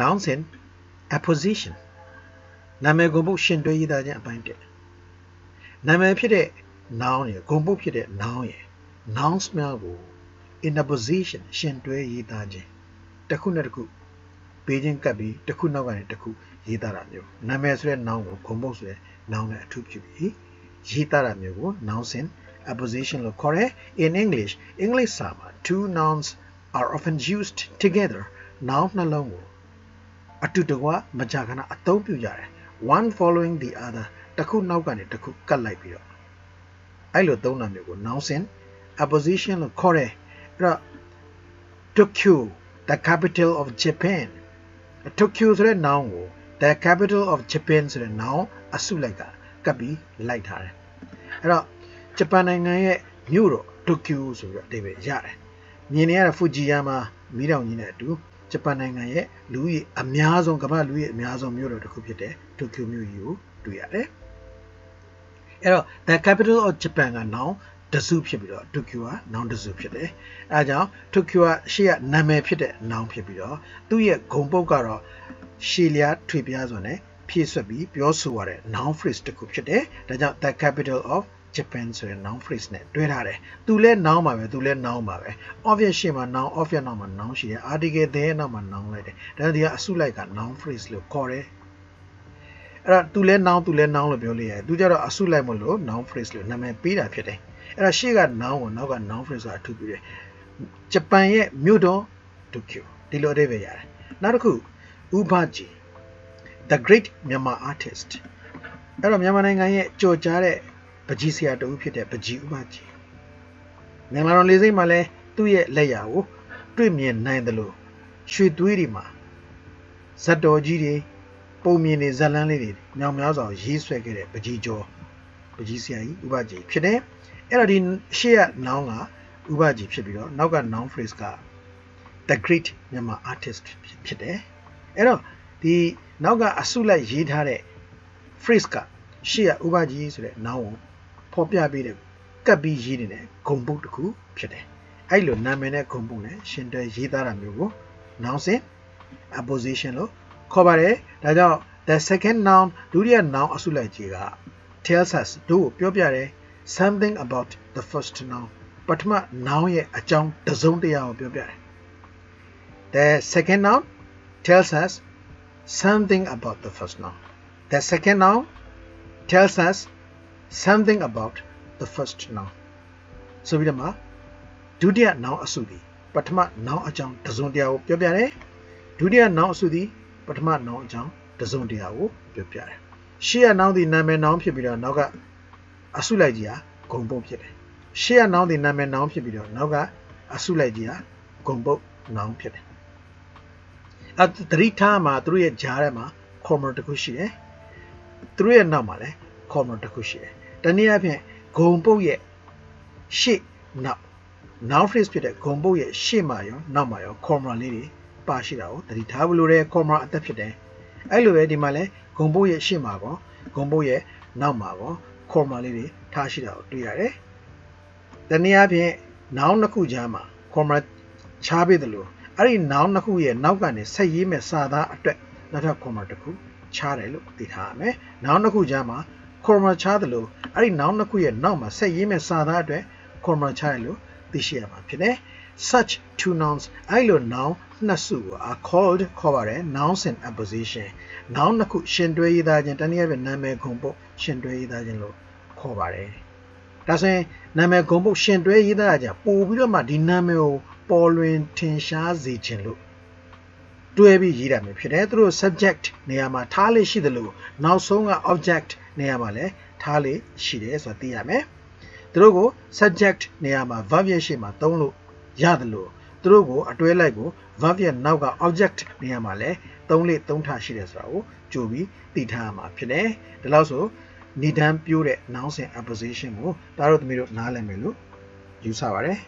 nouns in apposition နာမည်ဂုဏ်ပုတ်ရှင်တွဲရေးသားခြင်းအပိုင်းတက်နာမည်ဖြစ်တဲ့ noun ရယ်ဂုဏ်ပုတ်ဖြစ်တဲ့ noun ရယ် nouns များကို in apposition ရှင်တွဲရေးသားခြင်းတစ်ခုနဲ့တစ်ခုပေးခြင်းကပ်ပြီးတစ်ခုနောက်ကနေတစ်ခုရေးသားတာမျိုးနာမည်ဆိုတဲ့ noun ကိုဂုဏ်ပုတ်ဆိုတဲ့ noun နဲ့အထူးပြုပြီးရေးသားတာမျိုးကို nouns in apposition လို့ခေါ်တယ် in english english စာမှာ two nouns are often used together noun နှလုံးကို အတူတကွမကြာခဏအသုံးပြုကြတယ် one following the other တစ်ခုနောက်ကနေတစ်ခုကတ်လိုက်ပြီးတော့အဲ့လိုသုံးတာမျိုးကို nouns in apposition လို့ခေါ်တယ်အဲ့တော့ Tokyo the capital of Japan Tokyo ဆိုတဲ့ noun ကို the capital of Japan ဆိုတဲ့ noun အစုလိုက်ကကပ်ပြီးလိုက်ထားတယ်အဲ့တော့ဂျပန်နိုင်ငံရဲ့မြို့တော် Tokyo ဆိုပြီးတော့အဓိပ္ပာယ်ရတယ်မြင်နေရတဲ့ Fujiyama မီးတောင်ကြီးနဲ့အတူ ဂျပန်နိုင်ငံရဲ့လူဦးရေအများဆုံးကမ္ဘာလူဦးရေအများဆုံးမြို့တော်တစ်ခုဖြစ်တဲ့ Tokyo မြို့ကြီးကိုတွေ့ရတယ်အဲ့တော့ the capital of Japan က noun တစုဖြစ်ပြီးတော့ Tokyo က noun တစုဖြစ်တယ်အဲဒါကြောင့် Tokyo ကရှေ့ကနာမည်ဖြစ်တဲ့ noun ဖြစ်ပြီးတော့သူ့ရဲ့ဂုံပုတ်ကတော့ရှေလျာထွေပြားစွာနဲ့ဖြည့်ဆွက်ပြီးပြောဆိုရတဲ့ noun phrase တစ်ခုဖြစ်တယ်ဒါကြောင့် the capital of Japan ဆိုတဲ့ noun phrase နဲ့တွဲထားတယ်သူလဲ noun ပါပဲသူလဲ noun ပါပဲ obvious ရှေ့မှာ noun obvious နောက်မှာ noun ရှိတယ် article တဲ့နောက်မှာ noun လိုက်တယ်ဒါကြောင့်ဒီကအစုလိုက်က noun phrase လို့ခေါ်တယ်အဲ့တော့သူလဲ noun သူလဲ noun လို့ပြောလို့ရတယ်သူကြတော့အစုလိုက်မလို့ noun phrase လို့နာမည်ပေးတာဖြစ်တယ်အဲ့တော့ရှေ့က noun ကိုနောက်က noun phrase ဆိုတာအထူးပြုတယ်ဂျပန်ရဲ့မြို့တော် Tokyo ဒီလိုအဓိပ္ပာယ်ရတယ်နောက်တစ်ခုဥပဂျီ the great Myanmar artist အဲ့တော့မြန်မာနိုင်ငံရဲ့ကြော်ကြားတဲ့ ပကြီးဆရာတဦးဖြစ်တဲ့ပကြီးဥပကြီးမင်္ဂလာတော်လေးစိတ်မှာလဲသူ့ရဲ့လက်ရာကိုတွေ့မြင်နိုင်တယ်လို့ရွှေသွေးတွေမှာဇတ်တော်ကြီးတွေပုံမြင်နေဇက်လန်းလေးတွေမြောင်များစွာရေးဆွဲခဲ့တဲ့ပကြီးကျော်ပကြီးဆရာကြီးဥပကြီးဖြစ်တယ်အဲ့တော့ဒီရှေ့က noun ကဥပကြီးဖြစ်ပြီးတော့နောက်က noun phrase က the great Myanmar artist ဖြစ်တယ်အဲ့တော့ဒီနောက်ကအစုလိုက်ရေးထားတဲ့ phrase ကရှေ့ကဥပကြီးဆိုတဲ့ noun ကို ဖော်ပြပေးတဲ့ကပ်ပြီးရေးနေတဲ့ဂုံပုတ်တစ်ခုဖြစ်တယ်အဲ့လိုနာမည်နဲ့ဂုံပုတ်နဲ့ရှင်တွဲရေးသားတာမျိုးကို noun စဉ် apposition လို့ခေါ်ပါတယ်ဒါကြောင့် the second noun ဒုတိယ noun အစုလိုက်ကြီးက tells us တို့ပြောပြတယ် something about the first noun ပထမ noun ရဲ့အကြောင်းတစုံတရာကိုပြောပြတယ် the second noun tells us something about the first noun the second noun tells us something about the first noun ဆိုပြီးတော့မှဒုတိယ noun အစုသည်ပထမ noun အကြောင်းတစုံတရာကိုပြောပြတယ်ဒုတိယ noun အစုသည်ပထမ noun အကြောင်းတစုံတရာကိုပြောပြတယ်ရှေ့က noun သည်နာမည် noun ဖြစ်ပြီးတော့နောက်ကအစုလိုက်ကြီးဟာဂုံပုတ်ဖြစ်တယ်ရှေ့က noun သည်နာမည် noun ဖြစ်ပြီးတော့နောက်ကအစုလိုက်ကြီးဟာဂုံပုတ် noun ဖြစ်တယ်အဲသတိထားမှာသူတို့ရဲ့ဂျားထဲမှာ comma တစ်ခုရှိတယ်သူတို့ရဲ့နောက်မှာလည်း comma တစ်ခုရှိတယ် တနည်းအားဖြင့်ဂုံပုတ်ရဲ့ရှေ့နောက် noun phrase ဖြစ်တဲ့ဂုံပုတ်ရဲ့ရှေ့မှာရောနောက်မှာရော comma လေးတွေပါရှိတာကိုသတိထားဖို့လိုတယ် comma အသက်ဖြစ်တယ်အဲ့လိုပဲဒီမှာလည်းဂုံပုတ်ရဲ့ရှေ့မှာကောဂုံပုတ်ရဲ့နောက်မှာကော comma လေးတွေထားရှိတာကိုတွေ့ရတယ်တနည်းအားဖြင့် noun နှစ်ခုကြားမှာ comma ချားပေးတယ်လို့အဲ့ဒီ noun နှစ်ခုရဲ့နောက်ကနေဆက်ရေးမဲ့စာသားအတွက်နောက်ထပ် comma တစ်ခုချားတယ်လို့သိထားရမယ် noun နှစ်ခုကြားမှာ comma ချားတယ်လို့ အဲ့ဒီ noun နှစ်ခုရဲ့နောက်မှာဆက်ရေးမဲ့စာသားအတွက် comma ချားတယ်လို့သိရှိရမှာဖြစ်တယ် such two nouns အဲ့လို noun နှစ်စုကို are called ခေါ်ပါတယ် nouns in apposition noun နှစ်ခုရှင်တွဲရေးသားခြင်းတနည်းအားဖြင့်နာမည်ဂုဏ်ပုတ်ရှင်တွဲရေးသားခြင်းလို့ခေါ်ပါတယ်ဒါဆိုရင်နာမည်ဂုဏ်ပုတ်ရှင်တွဲရေးသားကြပို့ပြီးတော့မှဒီနာမည်ကိုပေါ်လွင်ထင်ရှားစေခြင်းလို့တွဲပြီးရေးတာမျိုးဖြစ်တယ်သူတို့ subject နေရာမှာထားလေရှိတယ်လို့နောက်ဆုံးက object နေရာမှာလည်း ထားလေရှိတယ်ဆိုတာသိရမယ်သူတို့ကို subject နေရာမှာ verb ရဲ့ရှေ့မှာသုံးလို့ရတယ်လို့သူတို့ကိုအတွဲလိုက်ကို verb ရဲ့နောက်က object နေရာမှာလည်းသုံးလေသုံးထားရှိတယ်ဆိုတာကိုကြိုပြီးသိထားရမှာဖြစ်တယ်ဒါလို့ဆိုနေတန်းပြိုးတဲ့ noun စဉ် apposition ကိုဒါတို့သမီးတို့နားလည်မယ်လို့ယူဆပါတယ်